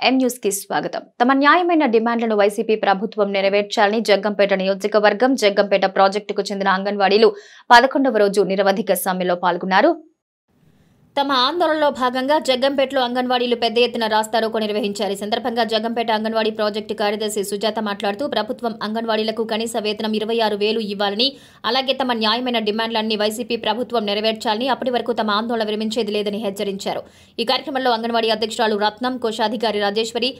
ఎం న్యూస్కి స్వాగతం. తమ న్యాయమైన డిమాండ్లను వైసీపీ ప్రభుత్వం నెరవేర్చాలని జగ్గంపేట నియోజకవర్గం జగ్గంపేట ప్రాజెక్టుకు చెందిన అంగన్వాడీలు పదకొండవ రోజు నిరవధిక సమ్మెలో పాల్గొన్నారు. తమ ఆందోళనలో భాగంగా జగ్గంపేటలో అంగన్వాడీలు పెద్ద ఎత్తున రాస్తారోకో నిర్వహించారు. ఈ సందర్భంగా జగ్గంపేట అంగన్వాడీ ప్రాజెక్టు కార్యదర్శి సుజాత మాట్లాడుతూ ప్రభుత్వం అంగన్వాడీలకు కనీస వేతనం ఇరవై ఆరు వేలు ఇవ్వాలని అలాగే తమ న్యాయమైన డిమాండ్లన్నీ వైసీపీ ప్రభుత్వం నెరవేర్చాలని అప్పటి వరకు తమ ఆందోళన విరమించేది లేదని హెచ్చరించారు. ఈ కార్యక్రమంలో అంగన్వాడీ అధ్యక్షురాలు రత్నం కోశాధికారి రాజేశ్వరి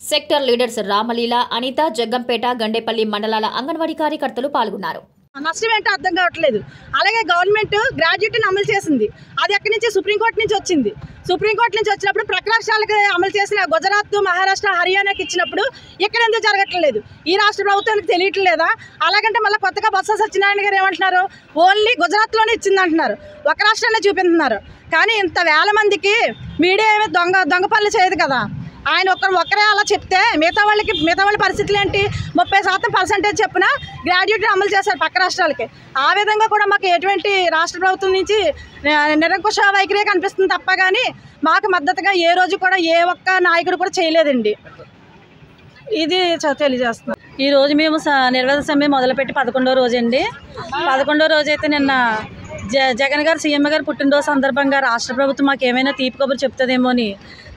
సెక్టర్ లీడర్స్ రామలీల అనిత జగ్గంపేట గండేపల్లి మండలాల అంగన్వాడీ కార్యకర్తలు పాల్గొన్నారు. నష్టం ఏంటో అర్థం కావట్లేదు. అలాగే గవర్నమెంట్ గ్రాడ్యుయేట్ని అమలు చేసింది. అది ఎక్కడి నుంచి? సుప్రీంకోర్టు నుంచి వచ్చింది. సుప్రీంకోర్టు నుంచి వచ్చినప్పుడు ప్రకరాక్షాలకు అమలు చేసిన గుజరాత్ మహారాష్ట్ర హర్యానాకి ఇచ్చినప్పుడు ఇక్కడ ఎందుకు జరగట్లేదు? ఈ రాష్ట్ర ప్రభుత్వానికి తెలియట్లేదా? అలాగంటే మళ్ళీ కొత్తగా బొత్స సత్యనారాయణ గారు ఏమంటున్నారు? ఓన్లీ గుజరాత్లోనే ఇచ్చింది అంటున్నారు ఒక రాష్ట్రాన్ని చూపిస్తున్నారు కానీ ఇంత వేల మందికి మీడియా ఏమి దొంగ దొంగ పనులు చేయదు కదా. ఆయన ఒక్కరు ఒక్కరే అలా చెప్తే మిగతా వాళ్ళకి మిగతా వాళ్ళ పరిస్థితులు ఏంటి? ముప్పై శాతం పర్సెంటేజ్ చెప్పిన గ్రాడ్యుయేట్ అమలు చేశారు పక్క రాష్ట్రాలకి. ఆ విధంగా కూడా మాకు ఎటువంటి రాష్ట్ర ప్రభుత్వం నుంచి నిరంకుశ వైఖరి కనిపిస్తుంది తప్ప కానీ మాకు మద్దతుగా ఏ రోజు కూడా ఏ ఒక్క నాయకుడు కూడా చేయలేదండి. ఇది చ- తెలియజేస్తున్నాం. ఈ రోజు మేము స- నిర్వేద సమ్మె మొదలుపెట్టి పదకొండో రోజు అండి. పదకొండో రోజు అయితే నిన్న జగన్ గారు సీఎం గారు పుట్టినరోజు సందర్భంగా రాష్ట్ర ప్రభుత్వం మాకు ఏమైనా తీపి కబురు చెప్తుందేమో అని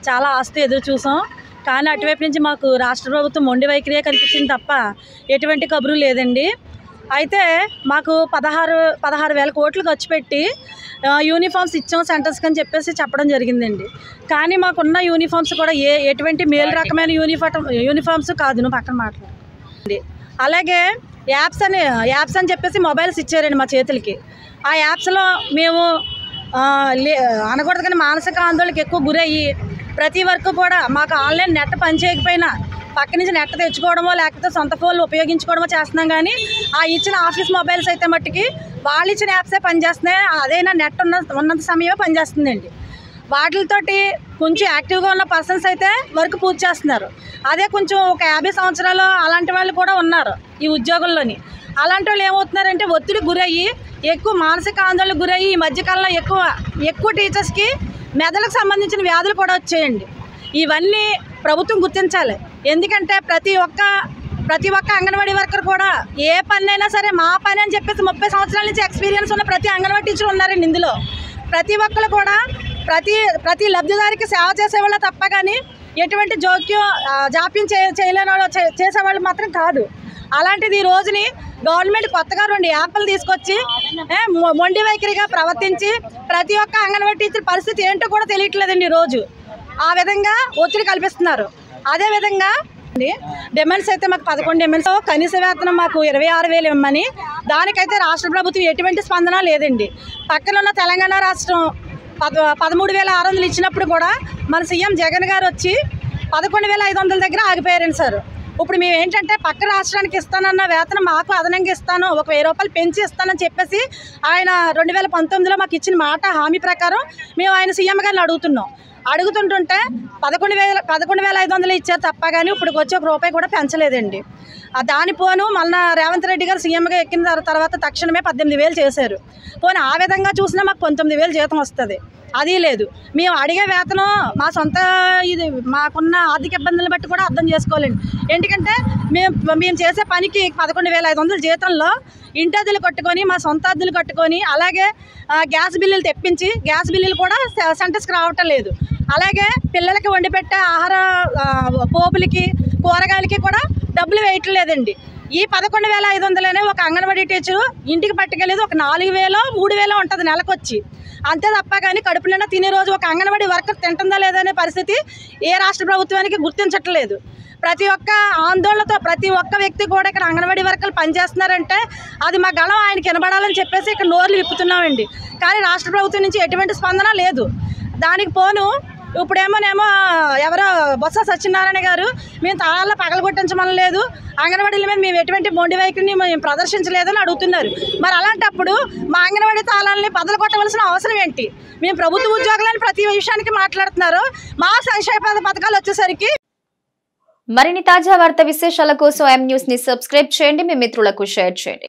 చాలా ఆస్తి ఎదురు చూసాం. కానీ అటువైపు నుంచి మాకు రాష్ట్ర ప్రభుత్వం మొండి వైఖరియే కనిపించింది తప్ప ఎటువంటి కబురు లేదండి. అయితే మాకు పదహారు పదహారు వేల కోట్లు ఖర్చు పెట్టి యూనిఫామ్స్ ఇచ్చాం సెంటర్స్కి అని చెప్పేసి చెప్పడం జరిగిందండి. కానీ మాకున్న యూనిఫామ్స్ కూడా ఏ ఎటువంటి మేలు రకమైన యూనిఫామ్ యూనిఫామ్స్ కాదు నువ్వు పక్కన మాట్లాడు అలాగే యాప్స్ అని యాప్స్ అని చెప్పేసి మొబైల్స్ ఇచ్చారండి మా చేతులకి. ఆ యాప్స్లో మేము లే- అనకూడదు కానీ మానసిక ఆందోళనకి ఎక్కువ గురయ్యి ప్రతి వరకు కూడా మాకు ఆన్లైన్ నెట్ పనిచేయకపోయినా పక్క నుంచి నెట్ తెచ్చుకోవడమో లేకపోతే సొంత ఫోన్లు ఉపయోగించుకోవడమో చేస్తున్నాం కానీ ఆ ఇచ్చిన ఆఫీస్ మొబైల్స్ అయితే మట్టుకి వాళ్ళు ఇచ్చిన యాప్సే పనిచేస్తున్నాయి అదైనా నెట్ ఉన్న ఉన్నంత సమయమే పనిచేస్తుందండి. వాటితోటి కొంచెం యాక్టివ్గా ఉన్న పర్సన్స్ అయితే వర్క్ పూర్తి చేస్తున్నారు. అదే కొంచెం ఒక యాభై సంవత్సరాలు అలాంటి వాళ్ళు కూడా ఉన్నారు ఈ ఉద్యోగంలోని. అలాంటి వాళ్ళు ఏమవుతున్నారంటే ఒత్తిడి గురయ్యి ఎక్కువ మానసిక ఆందోళనకు గురయ్యి ఈ మధ్యకాలంలో ఎక్కువ ఎక్కువ టీచర్స్కి మెదడుకు సంబంధించిన వ్యాధులు కూడా వచ్చేయండి. ఇవన్నీ ప్రభుత్వం గుర్తించాలి. ఎందుకంటే ప్రతి ఒక్క ప్రతి ఒక్క అంగన్వాడీ వర్కర్ కూడా ఏ పని అయినా సరే మా పని అని చెప్పేసి ముప్పై సంవత్సరాల నుంచి ఎక్స్పీరియన్స్ ఉన్న ప్రతి అంగన్వాడీ టీచర్ ఉన్నారండి ఇందులో. ప్రతి ఒక్కరు కూడా ప్రతి ప్రతి లబ్ధిదారికి సేవ చేసేవాళ్ళ తప్ప కానీ ఎటువంటి జోక్యం జాప్యం చే చేయలేని వాళ్ళు చేసేవాళ్ళు మాత్రం కాదు. అలాంటిది ఈ రోజుని గవర్నమెంట్ కొత్తగా రెండు యాప్లు తీసుకొచ్చి మొండి వైఖరిగా ప్రవర్తించి ప్రతి ఒక్క అంగన్వాడీ టీచర్ పరిస్థితి ఏంటో కూడా తెలియట్లేదండి ఈరోజు రోజు. ఆ విధంగా ఒత్తిడి కల్పిస్తున్నారు. అదే విధంగా అండి డిమాండ్స్ అయితే మాకు పదకొండు డిమాండ్స్. కనీస వేతనం మాకు ఇరవై ఆరు వేలు ఇవ్వమని దానికైతే రాష్ట్ర ప్రభుత్వం ఎటువంటి స్పందన లేదండి. పక్కన ఉన్న తెలంగాణ రాష్ట్రం పద పదమూడు వేల ఆరు వందలు ఇచ్చినప్పుడు కూడా మన సీఎం జగన్ గారు వచ్చి పదకొండు వేల ఐదు వందల దగ్గర ఆగిపోయారండి సార్. ఇప్పుడు మేము ఏంటంటే పక్క రాష్ట్రానికి ఇస్తానన్న వేతనం మాకు అదనంగా ఇస్తాను ఒక వెయ్యి రూపాయలు పెంచి ఇస్తానని చెప్పేసి ఆయన రెండు వేల పంతొమ్మిదిలో మాకు ఇచ్చిన మాట హామీ ప్రకారం మేము ఆయన సీఎం గారిని అడుగుతున్నాం. అడుగుతుంటుంటే పదకొండు వేల పదకొండు వేల ఐదు వందలు ఇచ్చారు తప్ప కానీ ఇప్పుడు వచ్చి ఒక రూపాయి కూడా పెంచలేదండి. ఆ దాని పోను మళ్ళా రేవంత్ రెడ్డి గారు సీఎంగా ఎక్కిన తర్వాత తక్షణమే పద్దెనిమిది వేలు చేశారు. పోను ఆ విధంగా చూసినా మాకు పంతొమ్మిది వేలు జీతం వస్తుంది. అది లేదు. మేము అడిగే వేతనం మా సొంత ఇది మాకున్న ఆర్థిక ఇబ్బందులను బట్టి కూడా అర్థం చేసుకోవాలండి ఎందుకంటే మేము మేము చేసే పనికి పదకొండు వేల ఐదు వందల జీతంలో ఇంటి కట్టుకొని మా సొంత అద్దెలు కట్టుకొని అలాగే గ్యాస్ బిల్లులు తెప్పించి గ్యాస్ బిల్లులు కూడా సెంటర్స్కి రావటం లేదు. అలాగే పిల్లలకి వండి పెట్టే ఆహార పోపులకి కూరగాయలకి కూడా డబ్బులు వేయట్లేదండి ఈ పదకొండు వేల ఐదు వందలనే ఒక అంగన్వాడీ టీచరు ఇంటికి పట్టుకెళ్ళేది ఒక నాలుగు వేలో మూడు వేలో ఉంటుంది నెలకొచ్చి. అంతే తప్ప కానీ కడుపు నిండా తినే రోజు ఒక అంగన్వాడీ వర్కర్ తింటుందా లేదా అనే పరిస్థితి ఏ రాష్ట్ర ప్రభుత్వానికి గుర్తించట్లేదు. ప్రతి ఒక్క ఆందోళనతో ప్రతి ఒక్క వ్యక్తి కూడా ఇక్కడ అంగన్వాడీ వర్కర్లు పనిచేస్తున్నారంటే అది మా గళం ఆయన కనబడాలని చెప్పేసి ఇక్కడ నోర్లు విప్పుతున్నామండి. కానీ రాష్ట్ర ప్రభుత్వం నుంచి ఎటువంటి స్పందన లేదు. దానికి పోను ఇప్పుడేమోనేమో ఎవరో బొత్స సత్యనారాయణ గారు మేము తాళాల్లో పగలగొట్టించమని లేదు అంగన్వాడీల మీద మేము ఎటువంటి మొండి వైఖరిని మేము ప్రదర్శించలేదని అడుగుతున్నారు. మరి అలాంటప్పుడు మా అంగన్వాడీ తాళాలని పదలు కొట్టవలసిన అవసరం ఏంటి? మేము ప్రభుత్వ ఉద్యోగులని ప్రతి విషయానికి మాట్లాడుతున్నారు. మా సంక్షేమ పథకాలు వచ్చేసరికి మరిన్ని తాజా వార్త విశేషాల కోసం ఎం న్యూస్ని సబ్స్క్రైబ్ చేయండి. మీ మిత్రులకు షేర్ చేయండి.